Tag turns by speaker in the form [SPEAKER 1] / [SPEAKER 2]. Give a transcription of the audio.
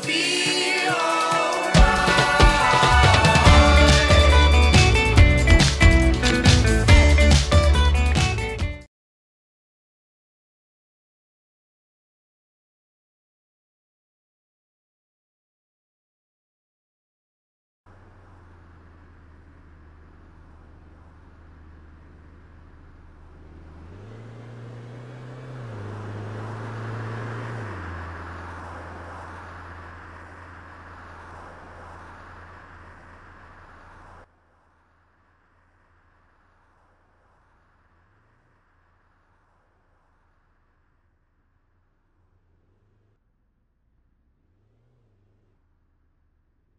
[SPEAKER 1] be